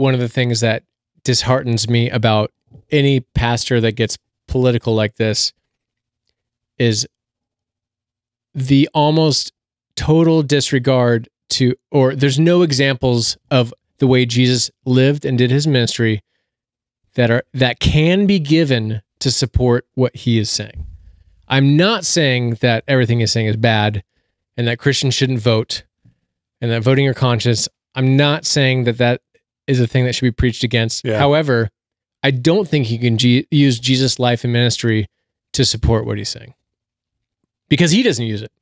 one of the things that disheartens me about any pastor that gets political like this is the almost total disregard to or there's no examples of the way Jesus lived and did his ministry that are that can be given to support what he is saying. I'm not saying that everything he's saying is bad and that Christians shouldn't vote and that voting your conscience. I'm not saying that that is a thing that should be preached against. Yeah. However, I don't think you can G- use Jesus' life and ministry to support what he's saying because he doesn't use it.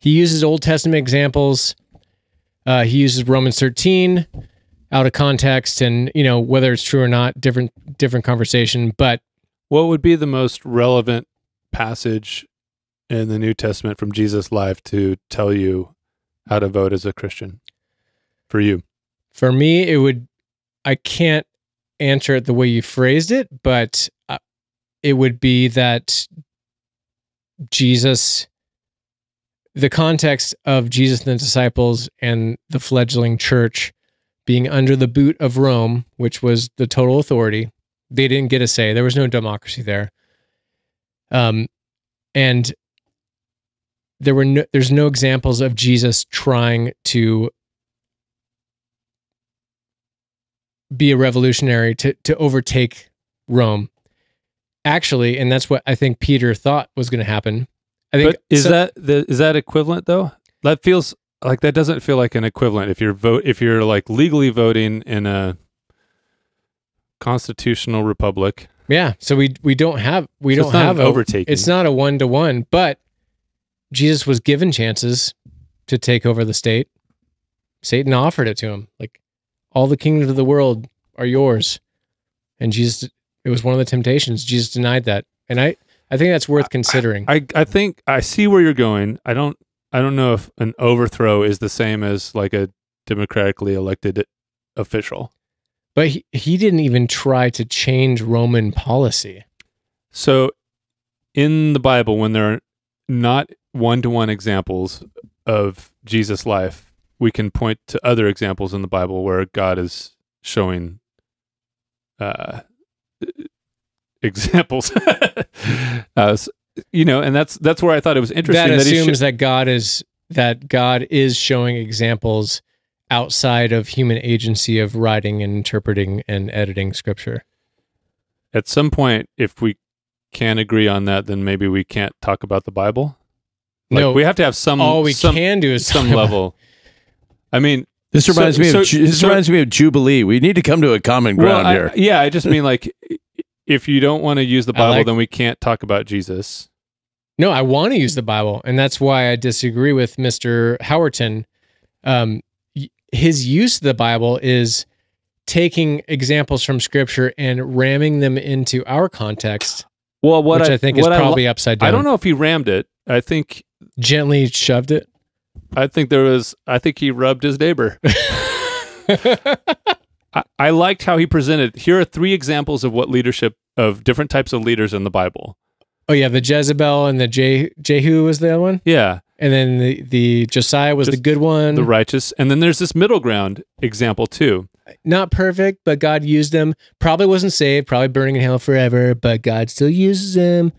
He uses Old Testament examples. Uh, he uses Romans 13 out of context, and you know whether it's true or not, different different conversation. But What would be the most relevant passage in the New Testament from Jesus' life to tell you how to vote as a Christian for you? For me, it would. I can't answer it the way you phrased it, but uh, it would be that Jesus, the context of Jesus and the disciples and the fledgling church being under the boot of Rome, which was the total authority. They didn't get a say. There was no democracy there. Um, and there were no, there's no examples of Jesus trying to be a revolutionary to to overtake Rome. Actually, and that's what I think Peter thought was going to happen. I think But is so- that the, is that equivalent though? That feels like that doesn't feel like an equivalent if you're vote if you're like legally voting in a constitutional republic. yeah. So we we don't have we So don't have an overtaking. It's not a one to one, but Jesus was given chances to take over the state. Satan offered it to him, like all the kingdoms of the world are yours, and Jesus. It was one of the temptations. Jesus denied that, and I I think that's worth considering. I I think I see where you're going. I don't I don't know if an overthrow is the same as like a democratically elected official. But he, he didn't even try to change Roman policy. So in the Bible when there are not one-to-one examples of Jesus' life, we can point to other examples in the Bible where God is showing uh examples. uh, you know, and that's that's where I thought it was interesting That that, assumes sho- that God is that God is showing examples outside of human agency of writing and interpreting and editing scripture. at some point if we can't agree on that then maybe we can't talk about the Bible. Like, no, we have to have some all we some, can do is some talk about- level. I mean, This So- reminds me so- of Ju- this so- reminds me of Jubilee. We need to come to a common ground well, I- here. yeah, I just mean like if you don't want to use the Bible, like- then we can't talk about Jesus. No, I want to use the Bible, and that's why I disagree with Mr. Howerton. Um, his use of the Bible is taking examples from Scripture and ramming them into our context, Well, what which I, think is what I probably upside down. I don't know if he rammed it. I think Gently shoved it. I think there was I think he rubbed his neighbor. I, I liked how he presented. Here are three examples of what leadership of different types of leaders in the Bible. Oh yeah, the Jezebel and the Je- Jehu was the other one, Yeah, and then the the Josiah was Just the good one. the righteous, and then there's this middle ground example too. Not perfect, but God used them. Probably wasn't saved. Probably burning in hell forever, but God still uses them.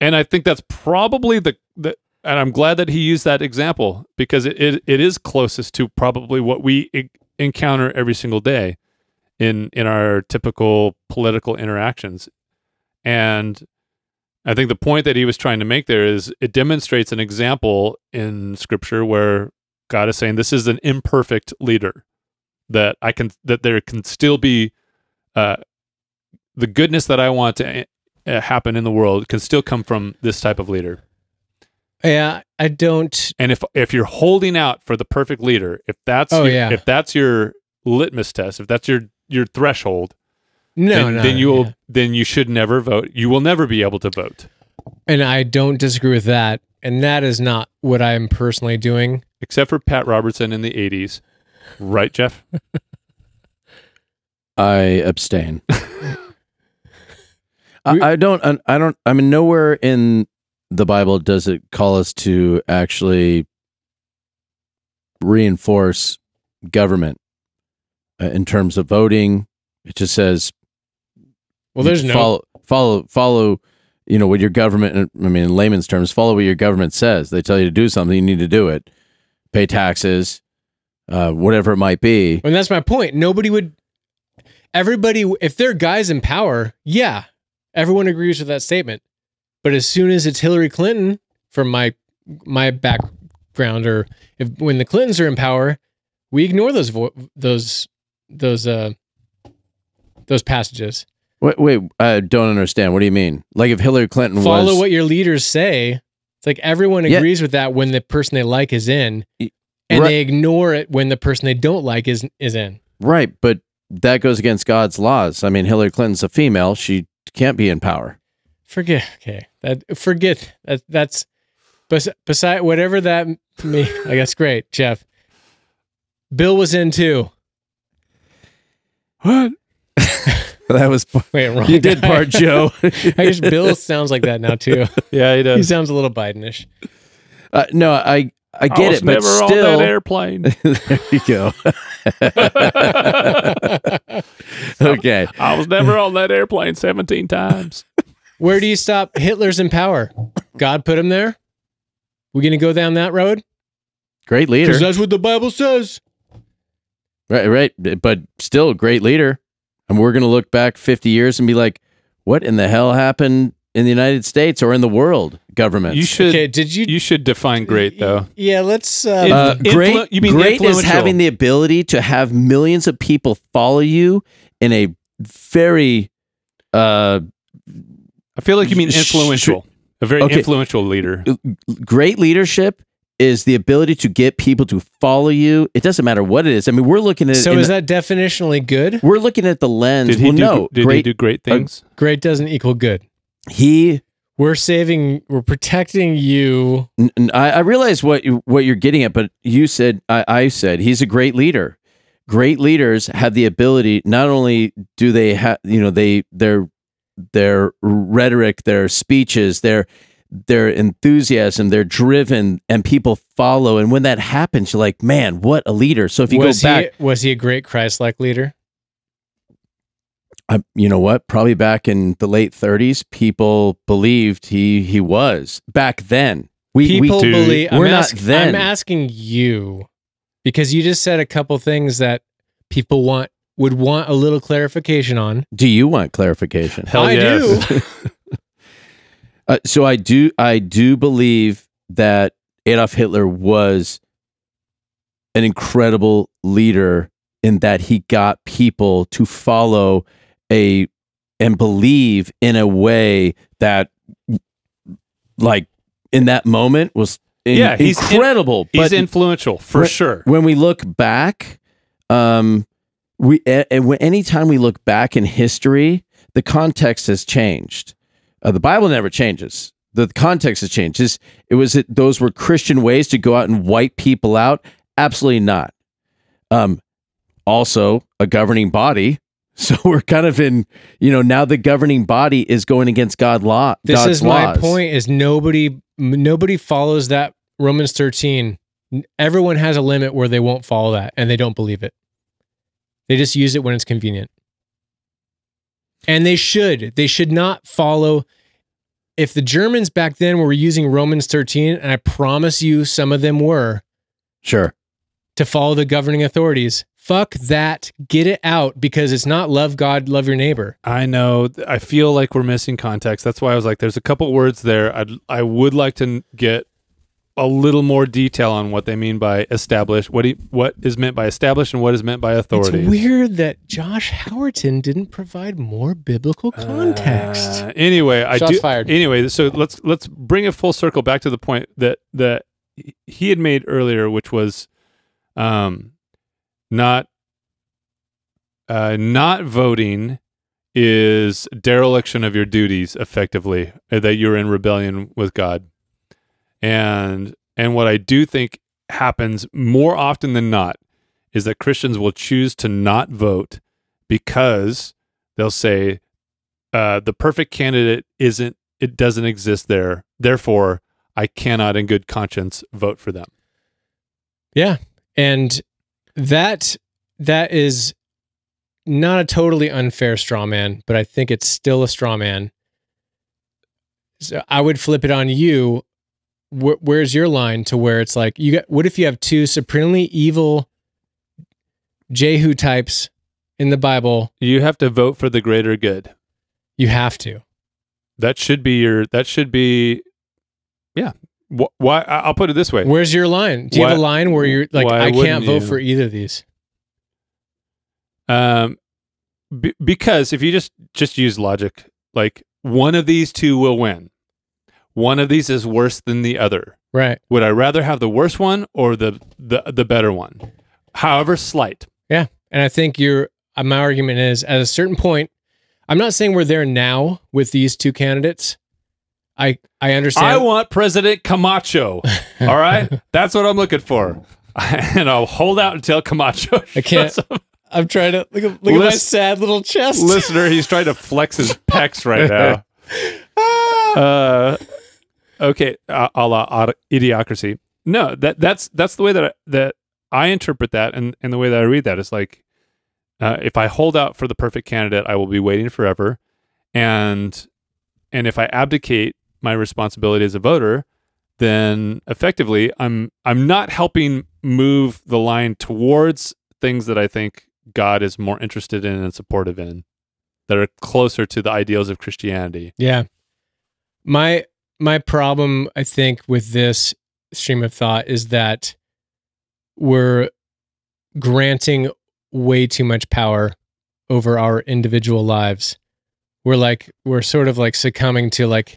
And I think that's probably the the. And I'm glad that he used that example because it, it, it is closest to probably what we encounter every single day in in our typical political interactions. And I think the point that he was trying to make there is it demonstrates an example in scripture where God is saying this is an imperfect leader that I can that there can still be uh, the goodness that I want to uh, happen in the world can still come from this type of leader. Yeah, I don't. And if if you're holding out for the perfect leader, if that's Oh, your, yeah. if that's your litmus test, if that's your your threshold, No, then, no. then you will yeah. then you should never vote. You will never be able to vote. And I don't disagree with that. And that is not what I am personally doing. Except for Pat Robertson in the 80s. Right, Jeff? I abstain. I, I don't. I- I don't. I mean, nowhere in the Bible does it call us to actually reinforce government. uh, in terms of voting. It just says Well, there's no. follow follow follow. You know what your government. I mean, in layman's terms, follow what your government says. They tell you to do something, you need to do it. Pay taxes, uh, whatever it might be. And that's my point. Nobody would. Everybody, if they're guys in power, yeah, everyone agrees with that statement. But as soon as it's Hillary Clinton, from my my background, or if when the Clintons are in power, we ignore those vo- those those uh those passages. Wait, wait, I don't understand. What do you mean? Like if Hillary Clinton Follow was what your leaders say. It's like everyone Yeah. agrees with that when the person they like is in, and right. they ignore it when the person they don't like is is in. right, but that goes against God's laws. I mean, Hillary Clinton's a female; she can't be in power. Forget. Okay. That forget that. That's bes- beside whatever that to me. I guess great, Jeff. Bill was in too. What? That was Wait, wrong. you did part, Joe. I guess Bill sounds like that now too. Yeah, he does. He sounds a little Bidenish. Uh, no, I I I get was it, but never on still, that airplane. there you go. okay, I was never on that airplane 17 times. Where do you stop Hitler's in power? God put him there. We gonna go down that road? great leader, Because that's what the Bible says. right? Right, but still great leader. And we're gonna look back fifty years and be like, what in the hell happened in the United States or in the world government. You should Okay, did you? you should define great though. Yeah, let's. Uh, Uh, Influ- great, you mean great is influential. having the ability to have millions of people follow you in a very uh, I feel like you mean Sh- influential. A very Okay. influential leader. great leadership is the ability to get people to follow you. It doesn't matter what it is. I mean, we're looking at so is the- that definitionally good? we're looking at the lens. Did he well, do no, did great. he do great uh, things? Great doesn't equal good. he We're saving. We're protecting you. N- n- I, I realize what you, what you're getting at, but you said I, I said he's a great leader. Great leaders have the ability. Not only do they have, you know, they their their rhetoric, their speeches, their their enthusiasm, they're driven, and people follow. And when that happens, you're like, man, what a leader! So if you was go back, he was he a great Christ-like leader? I, you know what? Probably back in the late 30s, people believed he he was back then. We, People we believe. I'm we're not ask- then. I'm asking you because you just said a couple things that people want would want a little clarification on. do you want clarification? Hell I yes. do. Uh, so I do I do believe that Adolf Hitler was an incredible leader in that he got people to follow a and believe in a way that like in that moment was in- Yeah, he's in- incredible. He's but influential for Right. sure. when we look back, um, we and when anytime we look back in history, the context has changed. Uh, the Bible never changes. The context has changed. Is it was it those were Christian ways to go out and wipe people out? Absolutely not. Um, also a governing body. So we're kind of in, you know, now the governing body is going against God law. This God's is my laws. point: is nobody nobody follows that Romans 13. Everyone has a limit where they won't follow that, and they don't believe it. They just use it when it's convenient, and they should. They should not follow. If the Germans back then were using Romans 13, and I promise you, some of them were Sure. to follow the governing authorities. Fuck that. Get it out because it's not love God, love your neighbor. I know. I feel like we're missing context. That's why I was like, "There's a couple words there. I'd, I would like to get a little more detail on what they mean by established. What he, what is meant by established and what is meant by authority. It's weird that Josh Howerton didn't provide more biblical context. Uh, anyway, I Shots do. fired. Anyway, so let's let's bring it full circle back to the point that that he had made earlier, which was, um, not, uh, not voting is dereliction of your duties, effectively, uh, that you're in rebellion with God, and and what I do think happens more often than not is that Christians will choose to not vote because they'll say uh, the perfect candidate isn't it doesn't exist there therefore i cannot in good conscience vote for them Yeah. And that that is not a totally unfair straw man, but I think it's still a straw man. So I would flip it on you. Wh- where's your line to where it's like you got? What if you have two supremely evil Jehu types in the Bible? You have to vote for the greater good. You have to. That should be your. That should be. Yeah. Wh- Why? I'll put it this way. Where's your line? Do you have a line where you're like, I can't vote you? for either of these? Um, be- because if you just just use logic, like one of these two will win. One of these is worse than the other. Right. Would I rather have the worse one or the the the better one? However slight. Yeah. And I think your uh, my argument is at a certain point, I'm not saying we're there now with these two candidates. I I understand. I want President Camacho. All right, that's what I'm looking for, and I'll hold out until Camacho. I can't-. I'm trying to look at, look at my sad little chest. Listener, he's trying to flex his pecs right now. Uh, okay, uh, a la idiocracy. No, that that's that's the way that I, that I interpret that, and and the way that I read that is like, uh, if I hold out for the perfect candidate, I will be waiting forever, and and if I abdicate my responsibility as a voter, then effectively I'm I'm not helping move the line towards things that I think God is more interested in and supportive in, that are closer to the ideals of Christianity. Yeah. My my problem I think with this stream of thought is that we're granting way too much power over our individual lives. We're like we're sort of like succumbing to like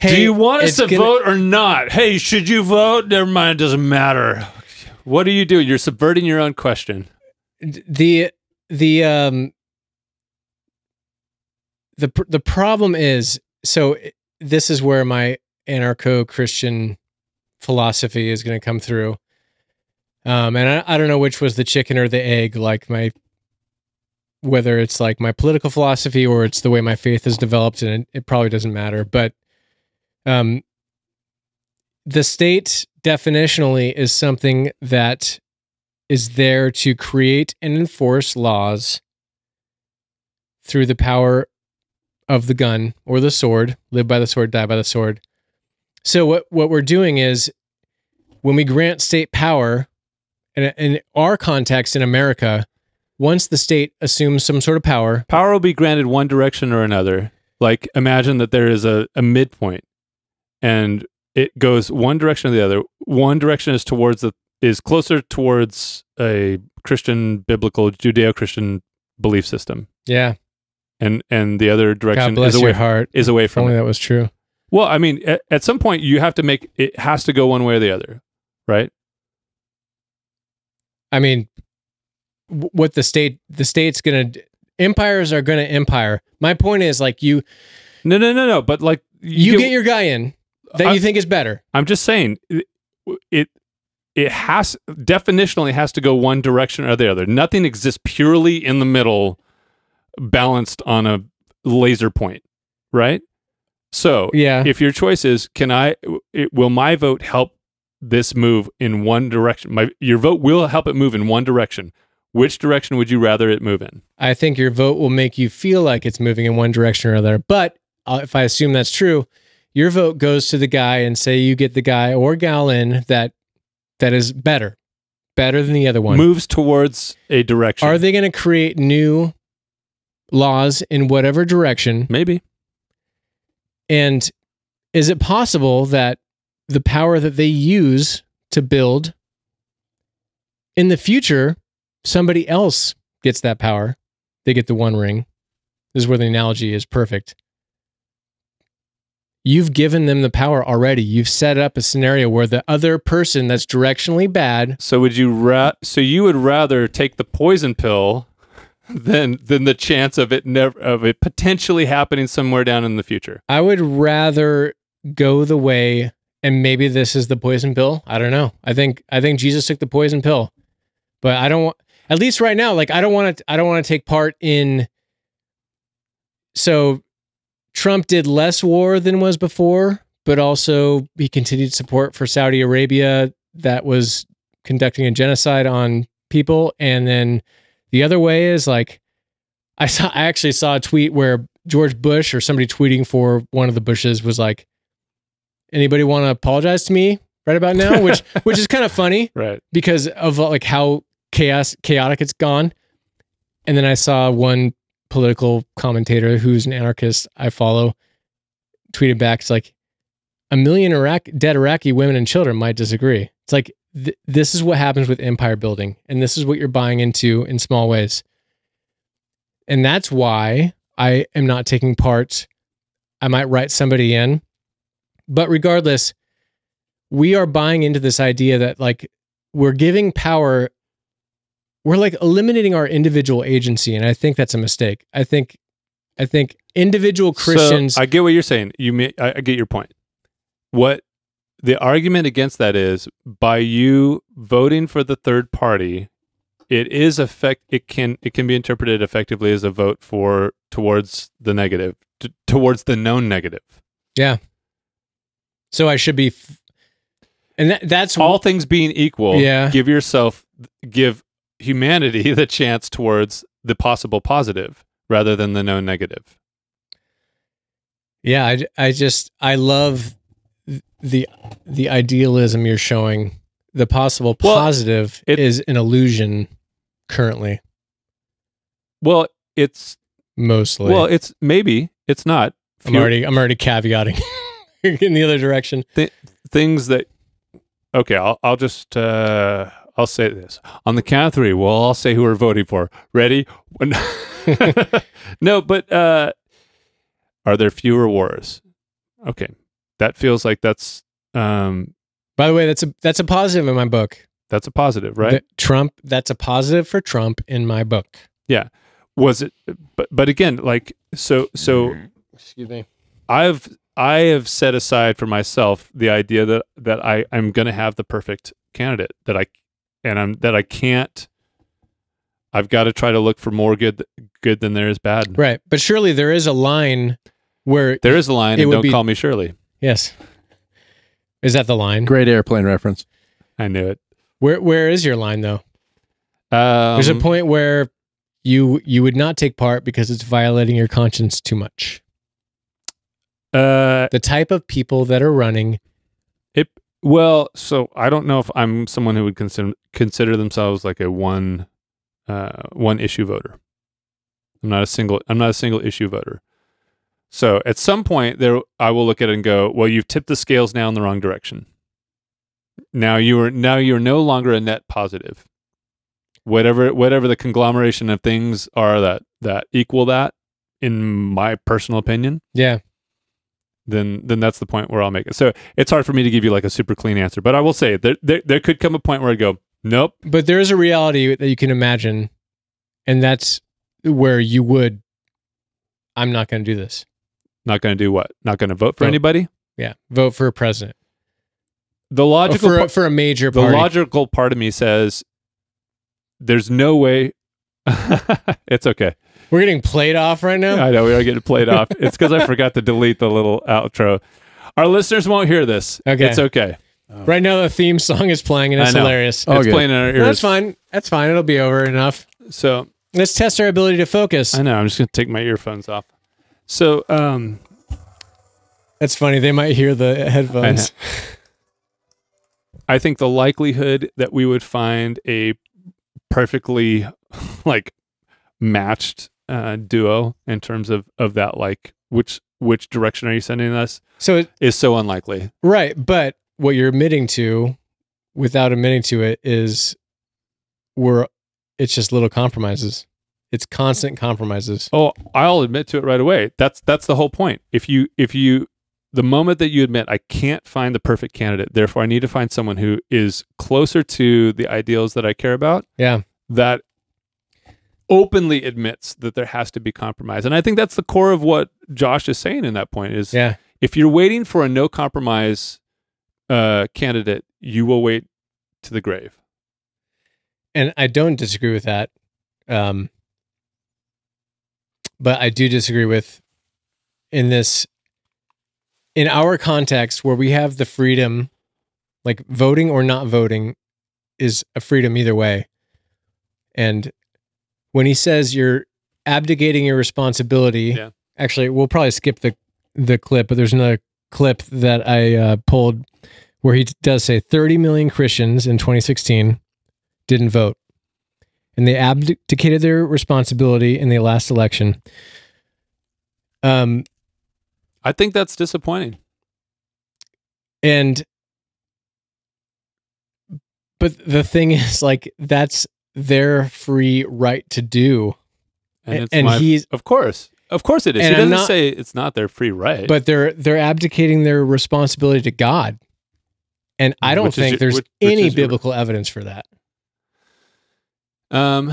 hey Do you want us to gonna- vote or not? Hey, should you vote? Never mind, it doesn't matter. What are you doing? You're subverting your own question. the the um the the problem is so this is where my anarcho-christian philosophy is going to come through. Um and I, I don't know which was the chicken or the egg like my whether it's like my political philosophy or it's the way my faith has developed and it, it probably doesn't matter but um the state definitionally is something that is there to create and enforce laws through the power of the gun or the sword live by the sword die by the sword so what what we're doing is when we grant state power and in our context in america once the state assumes some sort of power Power will be granted one direction or another. Like imagine that there is a, a midpoint and it goes one direction or the other. One direction is towards the is closer towards a Christian biblical Judeo-Christian belief system. yeah And and the other direction is away heart is away from only it. that was true Well, I mean, at, at some point you have to make it has to go one way or the other, right? I mean, what the state the state's gonna empires are gonna empire. My point is like you No, no, no, no. But like you get your guy in that I- you think is better. I'm just saying it, it it has definitionally has to go one direction or the other. Nothing exists purely in the middle, balanced on a laser point, right? So Yeah. if your choice is, can I? It, will my vote help this move in one direction? My your vote will help it move in one direction. Which direction would you rather it move in? I think your vote will make you feel like it's moving in one direction or other. But uh, if I assume that's true, your vote goes to the guy and say you get the guy or gal in that that is better, better than the other one. Moves towards a direction. Are they going to create new laws in whatever direction? Maybe. And is it possible that the power that they use to build in the future, somebody else gets that power? They get the one ring. This is where the analogy is perfect. You've given them the power already. You've set up a scenario where the other person that's directionally bad, So would you ra- so you would rather take the poison pill than than the chance of it never of it potentially happening somewhere down in the future? I would rather go the way and maybe this is the poison pill. I don't know. I think I think Jesus took the poison pill. But I don't want at least right now like I don't want to I don't want to take part in so Trump did less war than was before, but also he continued support for Saudi Arabia that was conducting a genocide on people and then the other way is like I saw I actually saw a tweet where George Bush or somebody tweeting for one of the Bushes was like, "Anybody want to apologize to me right about now?" Which which is kind of funny Right. because of like how chaos chaotic it's gone. And then I saw one political commentator who's an anarchist I follow tweeted back. It's like a million Iraq dead Iraqi women and children might disagree. It's like th- this is what happens with empire building, and this is what you're buying into in small ways. And that's why I am not taking part. I might write somebody in, but regardless, we are buying into this idea that like we're giving power we're like eliminating our individual agency and i think that's a mistake i think i think individual christians So I get what you're saying. You may, I, I get your point. What the argument against that is by you voting for the third party, it is effect. It can it can be interpreted effectively as a vote for towards the negative, t- towards the known negative. Yeah. So i should be f- and that, that's All things being equal, Yeah. give yourself give humanity the chance towards the possible positive rather than the known negative. yeah I, I just i love the the idealism you're showing the possible Well, positive it- is an illusion currently. Well, it's mostly. Well, it's maybe it's not. i'm already i'm already caveating in the other direction. Things that okay i'll, I'll just uh i'll say this. On the count of three we'll all say who we're voting for. Ready? No but uh are there fewer wars? Okay that feels like that's um by the way that's a that's a positive in my book that's a positive right That trump that's a positive for trump in my book Yeah. was it but but again like so so excuse me I've I have set aside for myself the idea that that I I'm going to have the perfect candidate that I and I'm that I can't I've got to try to look for more good good than there is bad. Right. But surely there is a line where There is a line It and would don't be- call me Shirley. Yes. Is that the line? Great airplane reference. I knew it. Where where is your line though? Um, There's a point where you you would not take part because it's violating your conscience too much. Uh, The type of people that are running it well, so I don't know if I'm someone who would consider consider themselves like a one uh one issue voter. I'm not a single I'm not a single issue voter. So at some point there I will look at it and go, well, you've tipped the scales now in the wrong direction. Now you are now you're no longer a net positive. Whatever whatever the conglomeration of things are that that equal that, in my personal opinion, yeah. then then that's the point where I'll make it. So it's hard for me to give you like a super clean answer, but I will say there there, there could come a point where I go, nope, But there is a reality that you can imagine and that's where you would I'm not going to do this. Not going to do what? Not going to vote for Vote. anybody. Yeah. Vote for a president. The Or logical for, par- a, for a major the logical part of me says there's no way. it's okay. We're getting played off right now. I know we are getting played off. It's because I forgot to delete the little outro. Our listeners won't hear this. Okay. It's okay. Oh. Right now, the theme song is playing and it's hilarious. Oh, it's good. playing in our No, That's fine. That's fine. It'll be over enough. So Let's test our ability to focus. I know. I'm just going to take my earphones off. So um, That's funny. They might hear the headphones. I think the likelihood that we would find a perfectly like matched uh, duo in terms of of that like which which direction are you sending us So, it, is so unlikely. right. But what you're admitting to without admitting to it is we're, it's just little compromises. It's constant compromises. Oh, I'll admit to it right away. That's that's the whole point. If you if you the moment that you admit I can't find the perfect candidate, therefore I need to find someone who is closer to the ideals that I care about, Yeah. that openly admits that there has to be compromise. And I think that's the core of what Josh is saying in that point is Yeah. if you're waiting for a no compromise uh, candidate, you will wait to the grave. And I don't disagree with that. Um, but I do disagree with in this, in our context where we have the freedom, like voting or not voting is a freedom either way. And when he says you're abdicating your responsibility. Yeah. Actually, we'll probably skip the the clip, but there's another clip that I uh, pulled where he does say 30 million Christians in 2016 didn't vote, and they abdicated their responsibility in the last election. Um, I think that's disappointing. and but the thing is, like, that's their free right to do. And, And- it's and my, he's- of course, of course it is. He doesn't not- say it's not their free right. but they're they're abdicating their responsibility to God. And I don't Which think your- there's which- which any is your- biblical evidence for that. Um,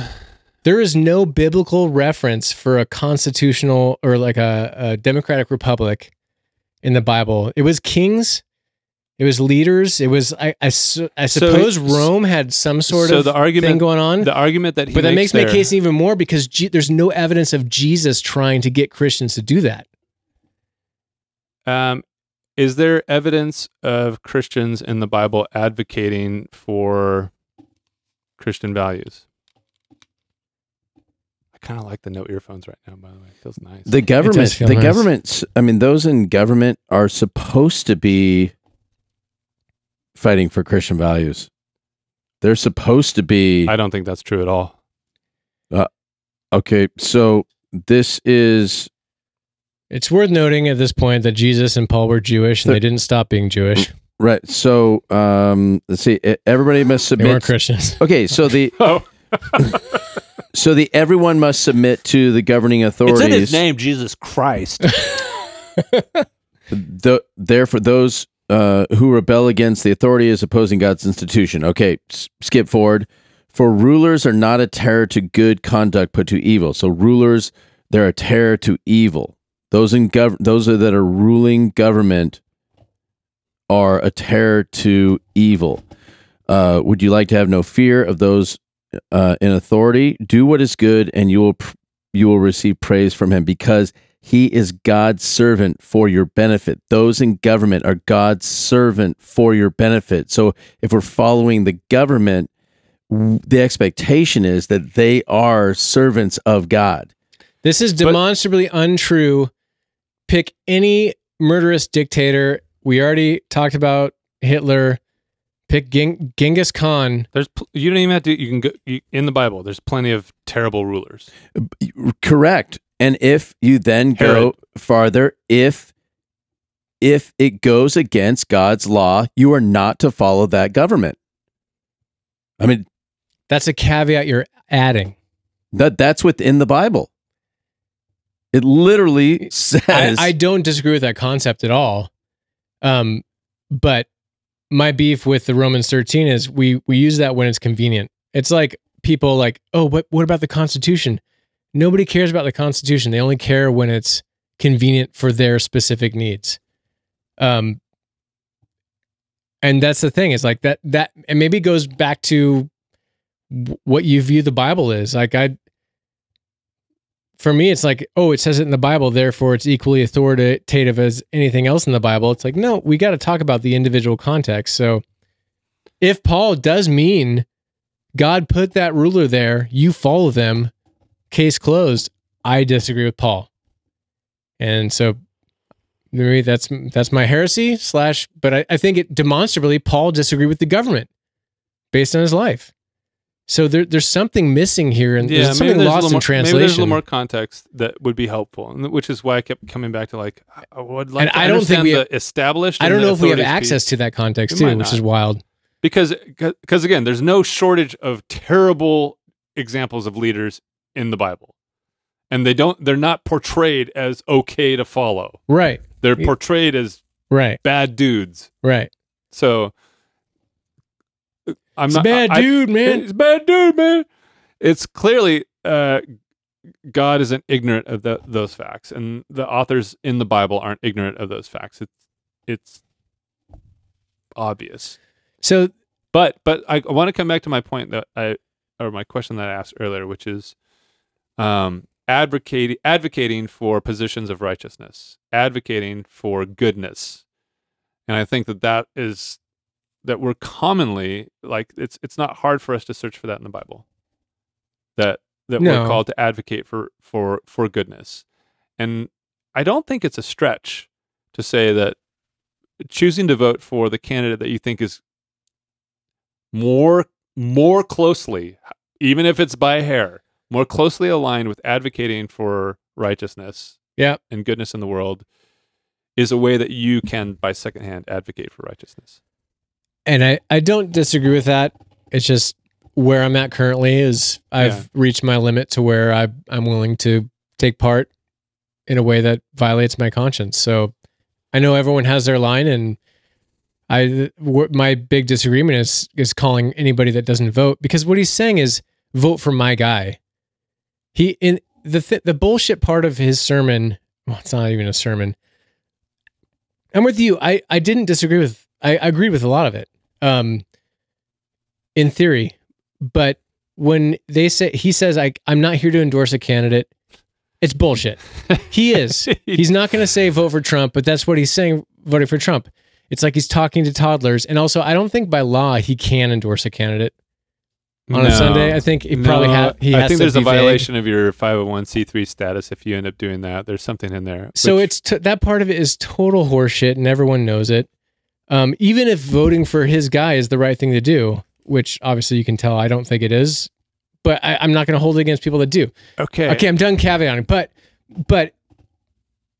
There is no biblical reference for a constitutional or like a, a democratic republic in the Bible. It was kings, it was leaders, it was I I, I So- suppose Rome had some sort so of the thing argument, going on. the argument that he but that makes there, my case even more because Je- there's no evidence of Jesus trying to get Christians to do that. Um, is there evidence of Christians in the Bible advocating for Christian values? I kind of like the no earphones right now. By the way, it feels nice. The government, the nice. government, I mean, those in government are supposed to be fighting for Christian values. They're supposed to be. I don't think that's true at all. Okay, so this is It's worth noting at this point that Jesus and Paul were Jewish and The- they didn't stop being Jewish. right. So um, let's see. Everybody must submit. They weren't submit. Christians. Okay, so the Oh, so the everyone must submit to the governing authorities. It's in his name, Jesus Christ. the, therefore those uh, who rebel against the authority is opposing God's institution. Okay, s- skip forward. For rulers are not a terror to good conduct, but to evil. So rulers, they're a terror to evil. Those in gov- those are that are ruling government are a terror to evil. Uh, would you like to have no fear of those uh, in authority? Do what is good, and you will pr- you will receive praise from him, because he is God's servant for your benefit. Those in government are God's servant for your benefit. So if we're following the government, the expectation is that they are servants of God. This is demonstrably untrue. Pick any murderous dictator. We already talked about Hitler. Pick Gen- Genghis Khan. there's pl- you don't even have to. You can go you, in the Bible. There's plenty of terrible rulers. Correct. And if you then go Herod. farther, if if it goes against God's law, you are not to follow that government. I mean, That's a caveat you're adding. that that's within the Bible. It literally I, says I don't disagree with that concept at all. Um, but my beef with the Romans 13 is we we use that when it's convenient. It's like people like, oh, what what about the Constitution? Nobody cares about the Constitution. They only care when it's convenient for their specific needs. Um, and that's the thing. Is like that that and maybe goes back to what you view the Bible is. Like I for me, it's like, oh, it says it in the Bible, therefore it's equally authoritative as anything else in the Bible. It's like, no, we got to talk about the individual context. So if Paul does mean God put that ruler there, you follow them, case closed, I disagree with Paul. And so maybe that's that's my heresy slash, but I, I think it demonstrably Paul disagreed with the government based on his life. So there, there's something missing here, and there's something there's lost in more, translation. Maybe there's a little more context that would be helpful, and which is why I kept coming back to like I would like And to I don't think we have- established. I don't know if we have access piece. to that context too, which is wild. because because again, there's no shortage of terrible examples of leaders in the Bible, and they don't they're not portrayed as okay to follow. Right, They're portrayed as right, bad dudes. right. So I'm It's not a bad I- dude, man. It's a bad dude, man. It's clearly uh, God isn't ignorant of the, those facts, and the authors in the Bible aren't ignorant of those facts. It's it's obvious. So But but I, want to come back to my point that I or my question that I asked earlier, which is um, advocating advocating for positions of righteousness, advocating for goodness, and I think that that is that we're commonly like it's it's not hard for us to search for that in the Bible. That that No. we're called to advocate for for for goodness. And I don't think it's a stretch to say that choosing to vote for the candidate that you think is more more closely, even if it's by a hair, more closely aligned with advocating for righteousness Yeah. and goodness in the world is a way that you can by secondhand advocate for righteousness. And I, I don't disagree with that. It's just where I'm at currently is I've Yeah. reached my limit to where I, I'm willing to take part in a way that violates my conscience. So I know everyone has their line, and I my big disagreement is is calling anybody that doesn't vote because what he's saying is vote for my guy. He in the th- the bullshit part of his sermon. Well, it's not even a sermon. I'm with you. I I didn't disagree with. I, I agreed with a lot of it. Um, in theory, but when they say he says I I'm not here to endorse a candidate, it's bullshit. He is. He's not going to say vote for Trump, but that's what he's saying. Voting for Trump. It's like he's talking to toddlers, and also I don't think by law he can endorse a candidate on a Sunday. I think he probably No, ha- he I think there's a be vague. violation of your 501c3 status if you end up doing that. There's something in there. So which- it's t- that part of it is total horseshit, and everyone knows it. Um, even if voting for his guy is the right thing to do, which obviously you can tell I don't think it is, but I, I'm not going to hold it against people that do. okay. Okay, I'm done caveating, but but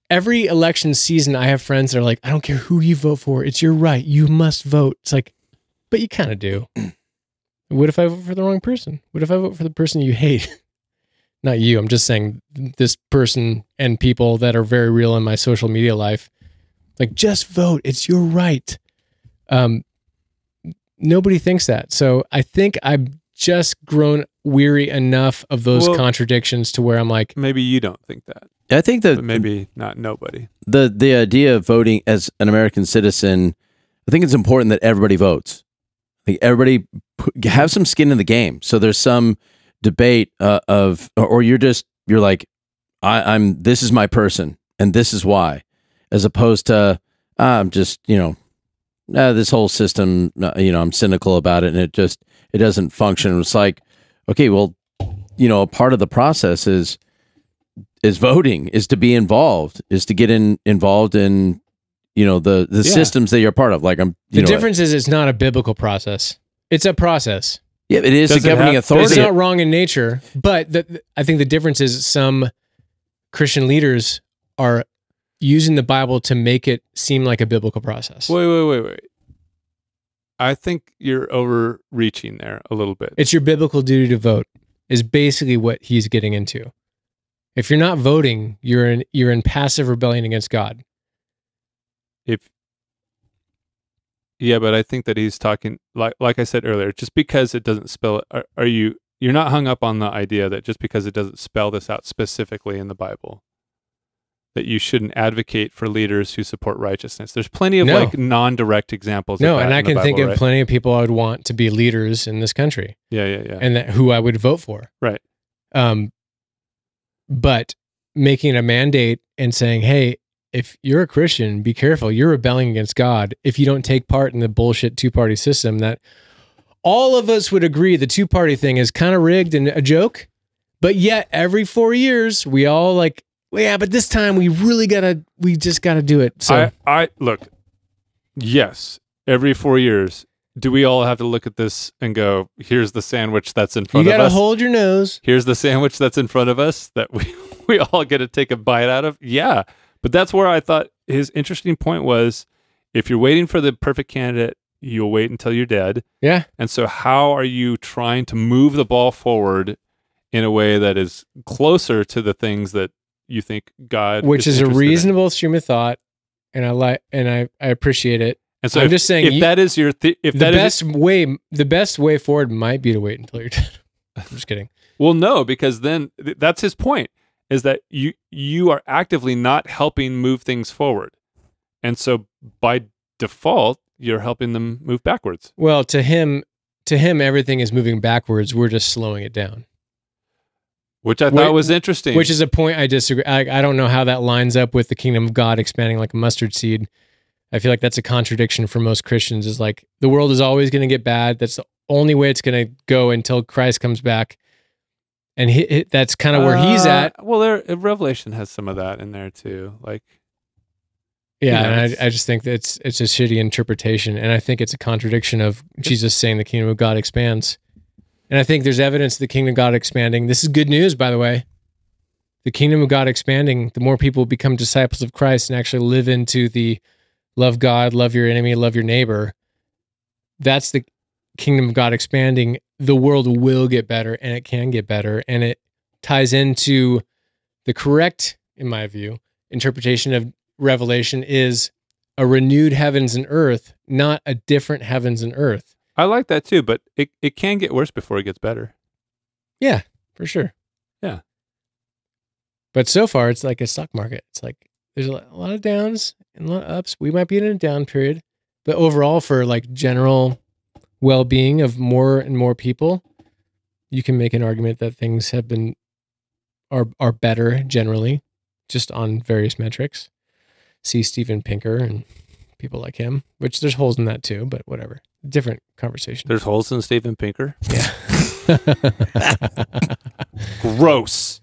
every election season, I have friends that are like, I don't care who you vote for, it's your right. You must vote. It's like, but you kind of do. what if I vote for the wrong person? What if I vote for the person you hate? Not you. I'm just saying this person and people that are very real in my social media life. Like, just vote. It's your right. Um, nobody thinks that. So I think I've just grown weary enough of those Well- contradictions to where I'm like, Maybe you don't think that, I think that maybe not nobody. the the idea of voting as an American citizen, I think it's important that everybody votes. I think everybody have some skin in the game. So there's some debate uh, of, or- or you're just you're like, I, I'm this is my person and this is why, as opposed to "Ah, I'm just you know, uh, this whole system, uh, you know, I'm cynical about it and it just it doesn't function. It's like, okay, well, you know, a part of the process is is voting is to be involved is to get in involved in you know the the Yeah. systems that you're part of like i'm you the know difference is it's not a biblical process. It's a process. yeah it is Does a governing have- authority It's not wrong in nature, but the- I think the difference is some Christian leaders are using the Bible to make it seem like a biblical process. Wait, wait, wait, wait. I think you're overreaching there a little bit. It's your biblical duty to vote is basically what he's getting into. If you're not voting, you're in you're in passive rebellion against God. if yeah but i think that he's talking like like i said earlier just because it doesn't spell it are, are you you're not hung up on the idea that just because it doesn't spell this out specifically in the bible that you shouldn't advocate for leaders who support righteousness there's plenty of No. like non-direct examples No, of that and I can think of right? plenty of people I would want to be leaders in this country. yeah yeah yeah and that who I would vote for. Right. Um, but making a mandate and saying, "Hey, if you're a Christian, be careful. You're rebelling against God if you don't take part in the bullshit two-party system that all of us would agree the two-party thing is kind of rigged and a joke, but yet every 4 years we all like, well, yeah, but this time we really got to we just got to do it." So I, I look yes every four years do we all have to look at this and go here's the sandwich that's in you front got of to us hold your nose. here's the sandwich that's in front of us that we, we all get to take a bite out of. Yeah. But that's where I thought his interesting point was if you're waiting for the perfect candidate, you'll wait until you're dead. Yeah. And so, how are you trying to move the ball forward in a way that is closer to the things that you think God, Which is a interested in? reasonable stream of thought and I like and I I appreciate it. And so, I'm if, just saying if you- that is your, th- if the that is, best way the best way forward might be to wait until you're dead. I'm just kidding. well, no, because then th- that's his point is that you you are actively not helping move things forward, and so by default, you're helping them move backwards. Well, to him, to him, everything is moving backwards. We're just slowing it down, which I thought was interesting. which is a point I disagree. I, I don't know how that lines up with the kingdom of God expanding like a mustard seed. I feel like that's a contradiction for most Christians. Is like the world is always going to get bad. That's the only way it's going to go until Christ comes back. and he, he- that's kind of where he's Uh, at. Well, there uh, Revelation has some of that in there too. Like Yeah, know, and I, I just think that it's it's a shitty interpretation, and I think it's a contradiction of Jesus saying the kingdom of God expands, and I think there's evidence of the kingdom of God expanding. This is good news, by the way. The kingdom of God expanding, the more people become disciples of Christ and actually live into the love God, love your enemy, love your neighbor. That's the kingdom of God expanding. The world will get better, and it can get better, and it ties into the correct, in my view, interpretation of revelation is a renewed heavens and earth, not a different heavens and earth. I like that too, but it, it can get worse before it gets better. Yeah, for sure. Yeah. But so far, it's like a stock market. It's like there's a lot of downs and a lot of ups. We might be in a down period, but overall, for like general well being of more and more people, you can make an argument that things have been are are better generally, just on various metrics. See Steven Pinker and people like him, which there's holes in that too, but whatever. Different conversation. There's holes in Steven Pinker. yeah. Gross.